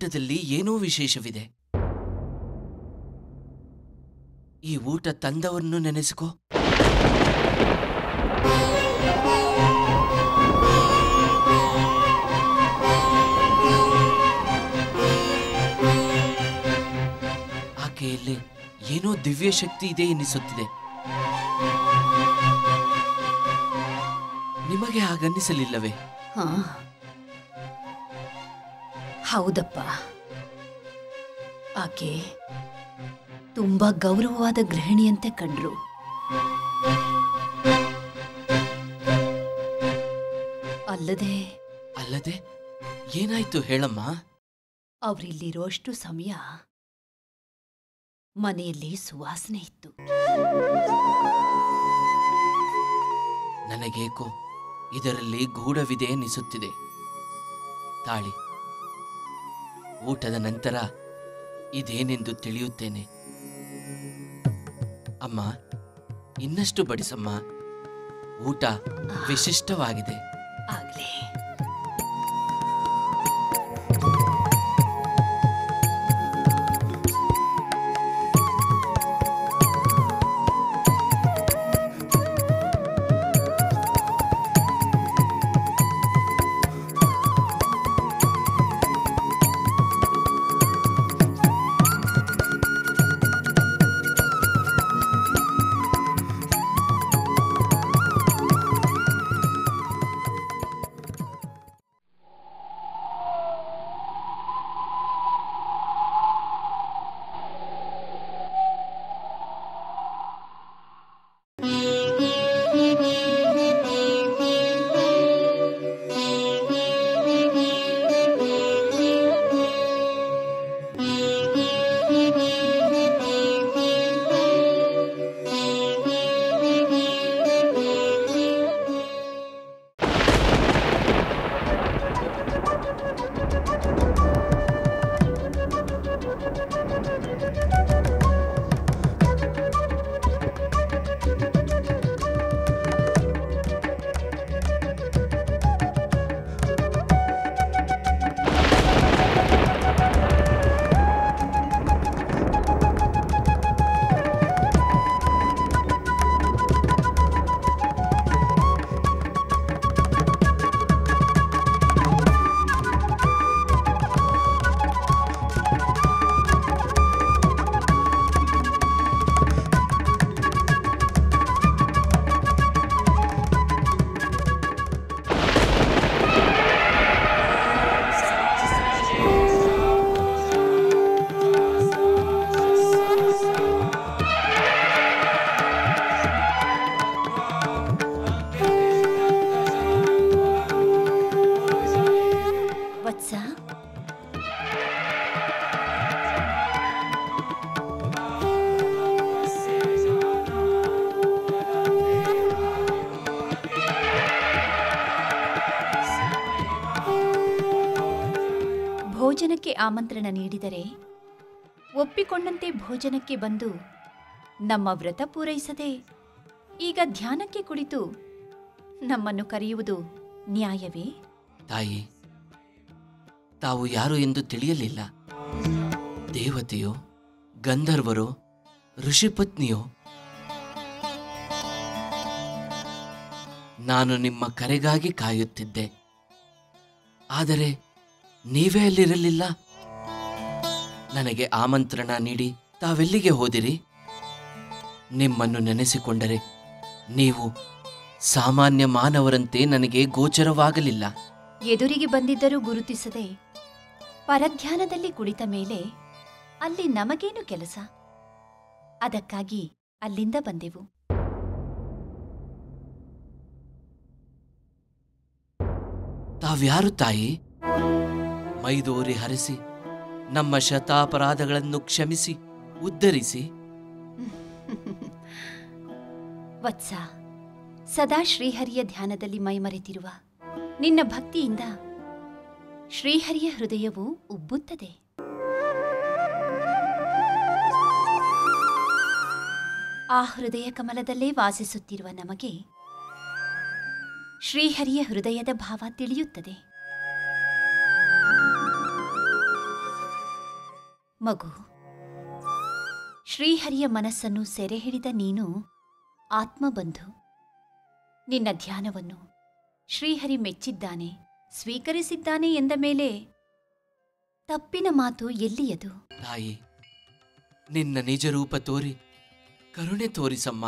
ಊಟದಲ್ಲಿ ಏನೋ ವಿಶೇಷವಿದೆ. ಈ ಊಟ ತಂದವರನ್ನು ನೆನೆಸಿಕೋ. ಆಕೆಯಲ್ಲಿ ಏನೋ ದಿವ್ಯ ಶಕ್ತಿ ಇದೆ ಎನ್ನಿಸುತ್ತಿದೆ. ನಿಮಗೆ ಹಾಗನ್ನಿಸಲಿಲ್ಲವೇ? ಹೌದಪ್ಪ. ಆಕೆ ತುಂಬಾ ಗೌರವವಾದ ಗೃಹಿಣಿಯಂತೆ ಕಂಡ್ರು. ಅಲ್ಲದೆ ಅಲ್ಲದೆ ಏನಾಯ್ತು ಹೇಳಮ್ಮ? ಅವರಿಲ್ಲಿರೋಷ್ಟು ಸಮಯ ಮನೆಯಲ್ಲಿ ಸುವಾಸನೆ ಇತ್ತು. ನನಗೇಕೋ ಇದರಲ್ಲಿ ಗೂಢವಿದೆ ಎನಿಸುತ್ತಿದೆ ತಾಳಿ. ಊಟದ ನಂತರ ಇದೇನೆಂದು ತಿಳಿಯುತ್ತೇನೆ. ಅಮ್ಮ ಇನ್ನಷ್ಟು ಬಡಿಸಮ್ಮ. ಊಟ ವಿಶಿಷ್ಟವಾಗಿದೆ. ಭೋಜನಕ್ಕೆ ಆಮಂತ್ರಣ ನೀಡಿದರೆ ಒಪ್ಪಿಕೊಂಡಂತೆ ಭೋಜನಕ್ಕೆ ಬಂದು ನಮ್ಮ ವ್ರತ ಪೂರೈಸದೆ ಈಗ ಧ್ಯಾನಕ್ಕೆ ಕುಳಿತು ನಮ್ಮನ್ನು ಕರೆಯುವುದು ನ್ಯಾಯವೇ? ತಾಯಿ, ತಾವು ಯಾರು ಎಂದು ತಿಳಿಯಲಿಲ್ಲ. ದೇವತೆಯೋ, ಗಂಧರ್ವರೋ, ಋಷಿಪತ್ನಿಯೋ, ನಾನು ನಿಮ್ಮ ಕರೆಗಾಗಿ ಕಾಯುತ್ತಿದ್ದೆ. ಆದರೆ ನೀವೇ ಅಲ್ಲಿರಲಿಲ್ಲ? ನನಗೆ ಆಮಂತ್ರಣ ನೀಡಿ ತಾವೆಲ್ಲಿಗೆ ಹೋದಿರಿ? ನಿಮ್ಮನ್ನು ನೆನೆಸಿಕೊಂಡರೆ ನೀವು ಸಾಮಾನ್ಯ ಮಾನವರಂತೆ ನನಗೆ ಗೋಚರವಾಗಲಿಲ್ಲ. ಎದುರಿಗೆ ಬಂದಿದ್ದರೂ ಗುರುತಿಸದೆ ಪರಧ್ಯಾನದಲ್ಲಿ ಕುಳಿತ ಮೇಲೆ ಅಲ್ಲಿ ನಮಗೇನು ಕೆಲಸ? ಅದಕ್ಕಾಗಿ ಅಲ್ಲಿಂದ ಬಂದೆವು. ತಾವ್ಯಾರು ತಾಯಿ? ಮೈದೋರಿ ಹರಿಸಿ, ನಮ್ಮ ಶತಾಪರಾಧಗಳನ್ನು ಕ್ಷಮಿಸಿ, ಉದ್ಧರಿಸಿ. ವತ್ಸ, ಸದಾ ಶ್ರೀಹರಿಯ ಧ್ಯಾನದಲ್ಲಿ ಮೈಮರೆತಿರುವ ನಿನ್ನ ಭಕ್ತಿಯಿಂದ ಶ್ರೀಹರಿಯ ಹೃದಯವು ಉಬ್ಬುತ್ತದೆ. ಆ ಹೃದಯ ಕಮಲದಲ್ಲೇ ವಾಸಿಸುತ್ತಿರುವ ನಮಗೆ ಶ್ರೀಹರಿಯ ಹೃದಯದ ಭಾವ ತಿಳಿಯುತ್ತದೆ. ಮಗು, ಶ್ರೀಹರಿಯ ಮನಸ್ಸನ್ನು ಸೆರೆ ಹಿಡಿದ ನೀನು ಆತ್ಮಬಂಧು. ನಿನ್ನ ಧ್ಯಾನವನ್ನು ಶ್ರೀಹರಿ ಮೆಚ್ಚಿದ್ದಾನೆ, ಸ್ವೀಕರಿಸಿದ್ದಾನೆ ಎಂದ ಮೇಲೆ ತಪ್ಪಿನ ಮಾತು ಎಲ್ಲಿಯದು ತಾಯಿ, ನಿನ್ನ ನಿಜರೂಪ ತೋರಿ, ಕರುಣೆ ತೋರಿಸಮ್ಮ.